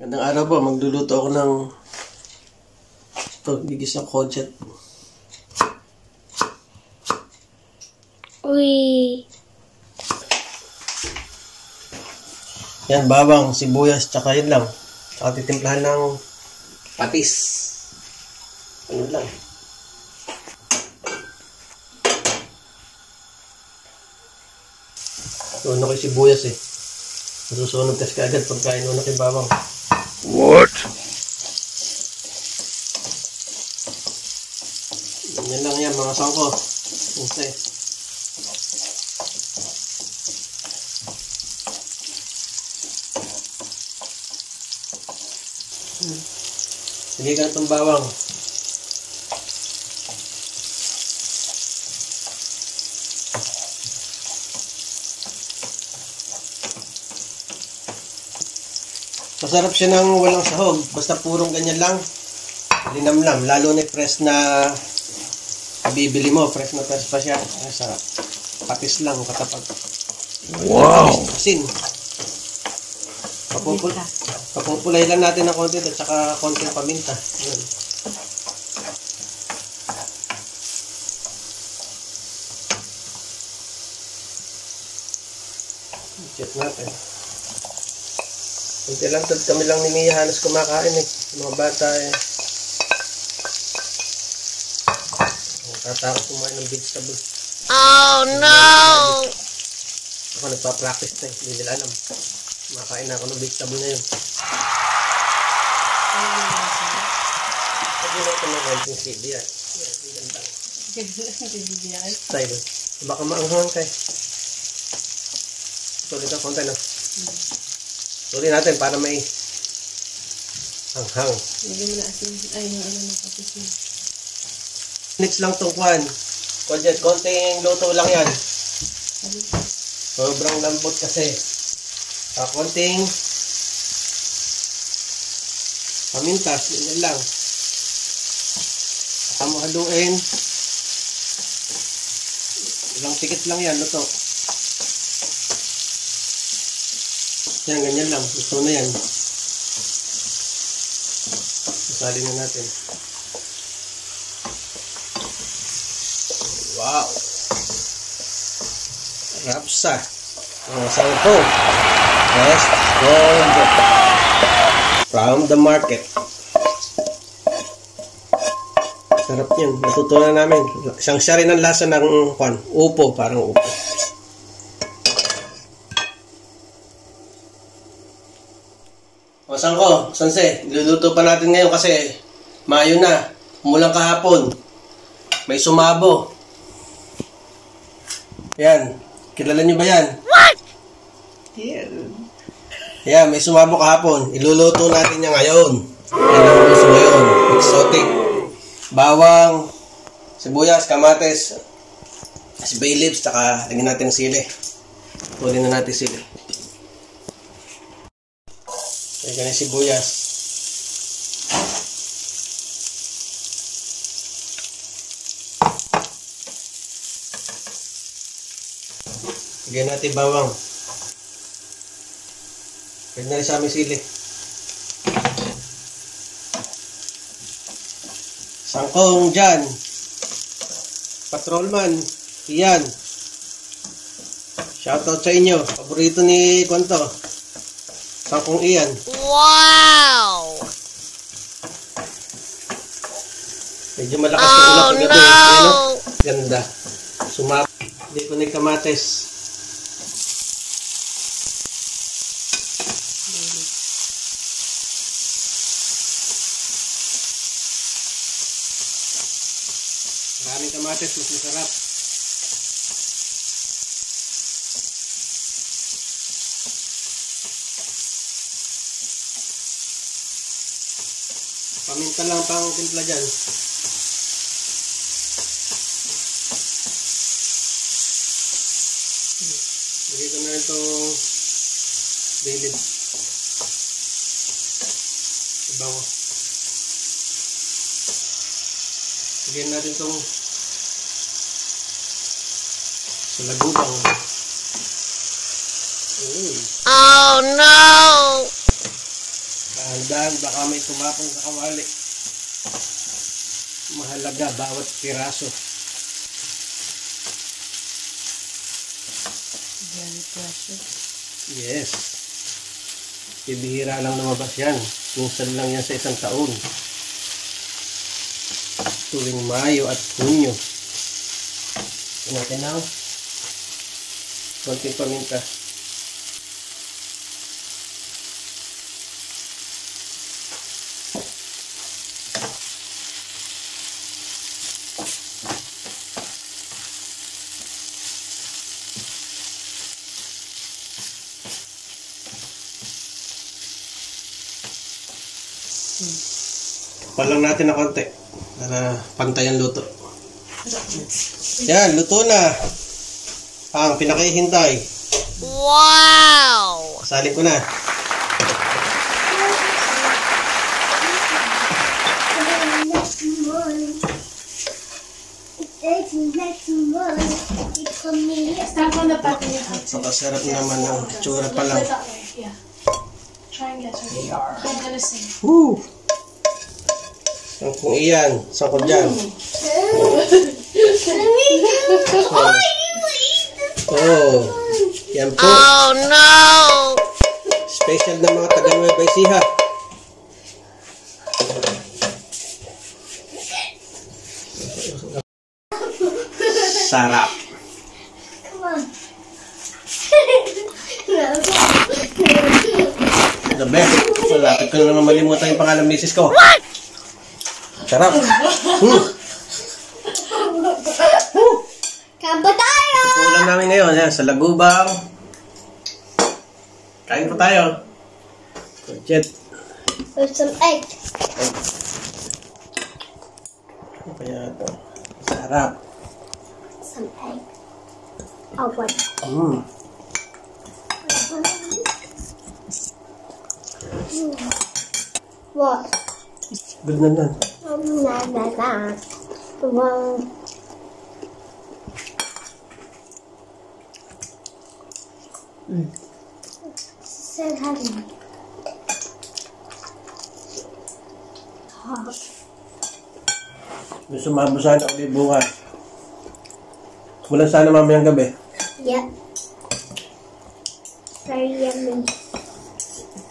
Gandang araw po, magluluto ako ng ito, bigis ng kochet. Uy. Yan, bawang, sibuyas, tsaka yun lang. Tsaka titimplahan ng patis. Ano lang. Suno ko yung sibuyas eh. Masusunog kasi kaagad pagkain uno kay bawang. What? Yan lang yan mga sangko. Okay. Sige ka itong bawang. Masarap siya ng walang sahog. Basta purong ganyan lang. Linamlam. Lalo na fresh na bibili mo. Fresh na fresh pa siya. Ay, sarap. Patis lang katapat. Wow! Asin. Papupul papupulay lang natin ng konti at saka konting paminta. Yun. Check natin. Kunti lang tulad kami lang ni Mia halos kumakain eh. Mga bata eh. Tatakot kumain ng vegetable. Oh no! Ako nagpa-practice na eh. Hindi nila alam. Kumakain na ako ng vegetable na yun. Pwede na ito ng konting ang ganda. Style. Baka maanghang kay. Tuloy ka konti na. Tuloy natin para may hanghang. Lagyan mo na asin. Ay, yung ano na mo. Next lang tong kwan. Konti, konting luto lang yan. Sobrang lambot kasi. Ah, konting paminta. Yan lang. Mo haluin. Ilang tikit lang yan, luto. Yan, ganyan lang. Luto na yan. Masali na natin. Wow! Rapsa. Mga sangko. Best gold. From the market. Sarap yan. Natutunan namin. Siyang siya rin ang lasa ng kwan. Upo. Parang upo. O sangko, sanse, niluluto pa natin ngayon kasi Mayo na. Umulang kahapon. May sumabo. Yan. Kilala niyo ba yan? Yan. Yan, may sumabo kahapon. Iluluto natin niya ngayon. Yan ang gusto ngayon. Exotic. Bawang, sibuyas, kamates, si bay leaves, saka lagyan natin ng sili. Tuloy na natin sili. Lagyan ng sibuyas. Lagyan natin bawang. Pwede na sa aming sili. Sangkong dyan. Patrolman. Iyan. Shoutout sa inyo. Paborito ni Kwanto. Sangkong iyan. Wow! Medyo malakas yung ulan Oh kagabi. Ayun, no! oh. Ganda. Sumap. Hindi ko na kamates. Maraming kamates, mas masarap. Paminta lang pang timpla dyan. Lagay ko na itong bilid. Ibawa. Lagyan natin itong sa lagubang. Oh no! Tandaan, baka may tumapon sa kawali. Mahalaga bawat piraso. Very precious. Yes. Bibihira lang lumabas yan. Minsan lang yan sa isang taon. Tuwing Mayo at Hunyo. Ito natin na. Konting paminta. Palang natin na konti. Para pantay ang luto. Yan, luto na. Ang pinakihintay. Wow! Salin ko na. Napakasarap naman ng tsura pa lang. Yeah. Try and get to it. I'm gonna sing. Woo! Ang kung iyan, sangkot dyan. Oh, yan po. Oh no! Special na mga taga Nueva Ecija. Sarap. The best. Malapit ko na naman malimutan yung pangalan ng misis ko. What? Sarap. Hmm. Kaba tayo! Kulang namin ngayon yan, sa Lagubang. Kain po tayo. Jet. With some egg. Ano kaya ito? Sarap. Some egg. Oh, what? Mm. What? Good na na. Um, na, na, na. Well, Said honey. Gusto sumama sana ulit bukas. Wala sana mamayang gabi. Yep. Very yummy.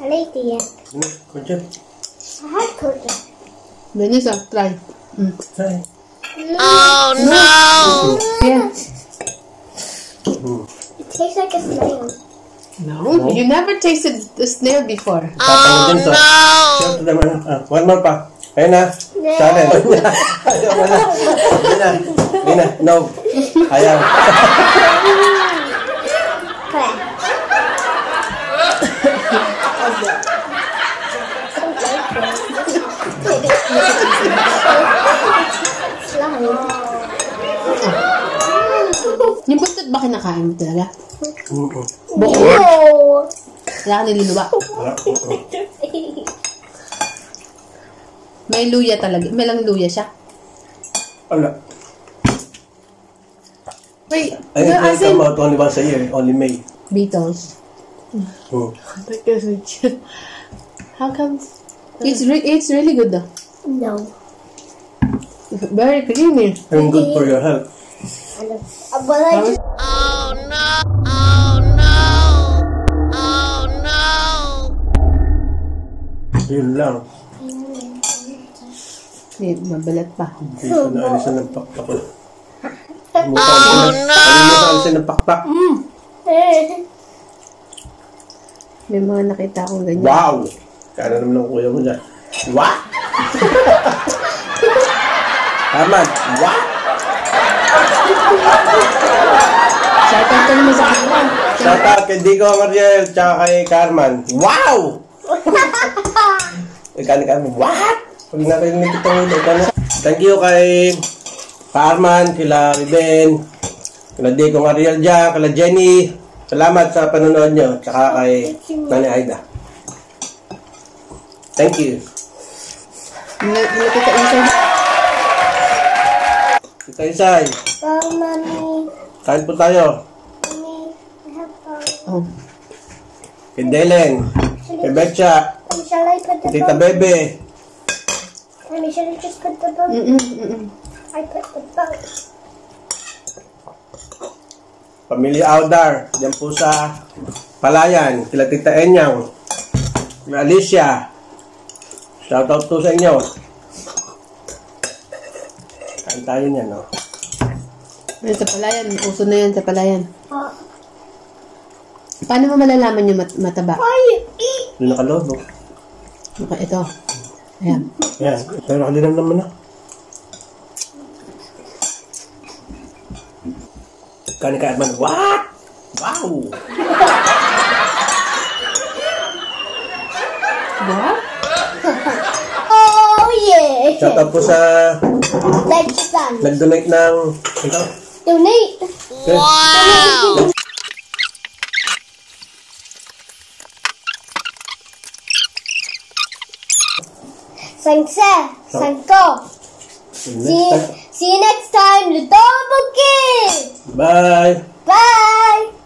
I like the egg. Ano? Kunchit. I had cookie. Vanessa, try. Mm. Ay. Oh no! Yeah. It tastes like a snail. No, you never tasted the snail before. To. no! Naman. Ah, one more pa. Ayun na. Sana. Ayaw mo na. Hindi na. Hindi na. No. Ayaw. Yung buntot ba kinakain mo talaga? Mm-mm. No. Wala ka niluluwa. Wala. May luya talaga. May lang luya siya. Wala. Wait, Ay, no, as in, come out only once a year. Only May. Beatles. Hmm. How come? It's re- it's really good though. No. Very creamy. And good for your health. I. Uh, but I just. Oh no! Oh no! Oh no! Yun lang. Eh, mabalat pa. Hindi ko na alisan ng pakpak ko. Oh no! Alimutan ng pakpak. May mga nakita akong ganyan. Wow! Kaya naman ng kuya mo dyan. What? Tama. What? Shoutout ka naman sa kanila. Shout out kay Dico Mariel tsaka kay Carman. Wow! Ikaw ni Carman. What? Pag narinig ito ulit. Ano? Thank you kay Carman, kila Riben, kila Dico Mariel dyan, kila Jenny. Salamat sa panonood nyo. Tsaka kay Nani Aida. Thank you. Nilapit ka isa. Ito Isay. Oh, mommy. Kain po tayo. Oh. Kay Delen. Kay Betcha. Tita? Bebe. Mommy, shall I just put the boat? Mm-mm, mm-mm. I put the boat. Pamilya Audar. Diyan po sa Palayan. Kila Tita Enyang. Kila Alicia. Shoutout po sa inyo. Kain tayo niyan, no? Yan, sa palayan. Uso na yan sa palayan. Oh. Paano mo malalaman yung mat- mataba? Why you eat? Doon nakalobo. Okay, ito. Ayan. Yan. Pero nakalilang naman na. Kanin ka man. What? Wow! Diba? Oh, yeah. Shoutout po sa nag-donate ng ito. Donate. Wow! Sanse, Sanko. See, see, see you next time, Lutobo Kids! Bye! Bye!